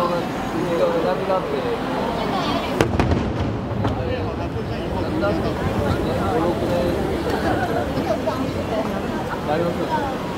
都有那的。个，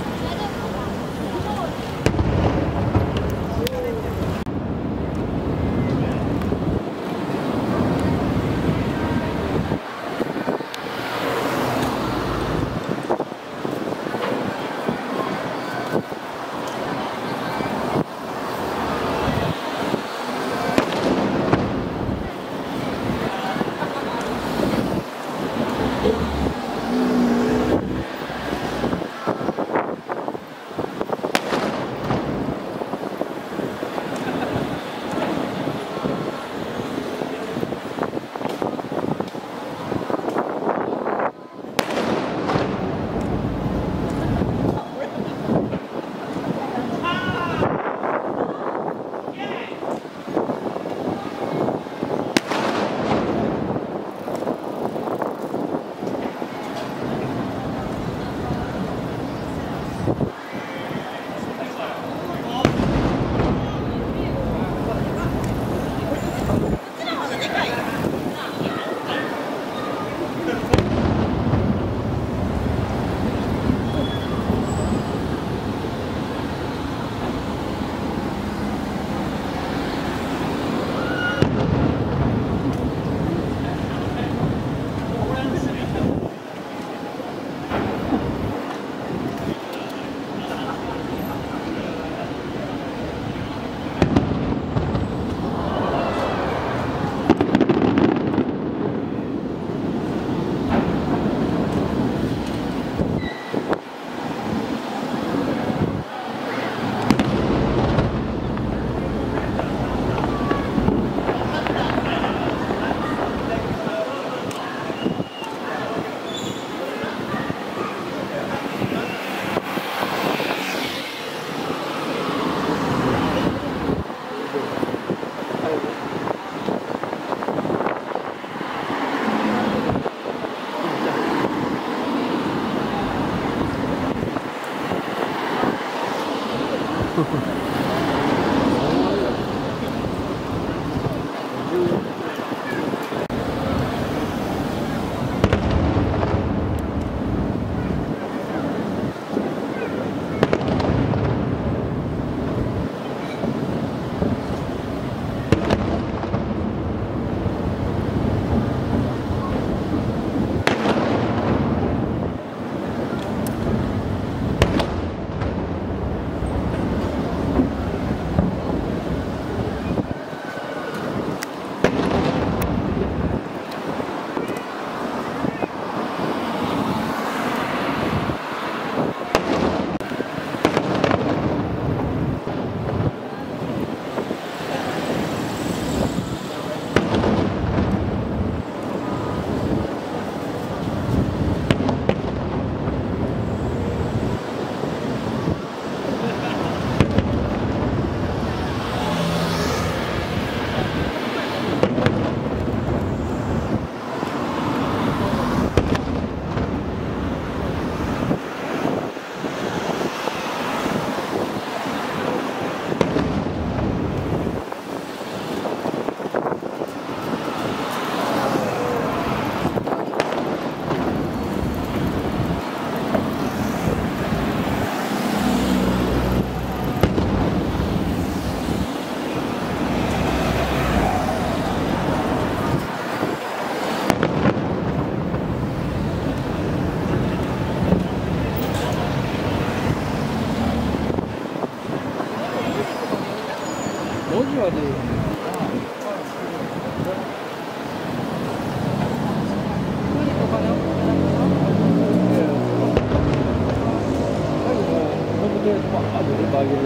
最後も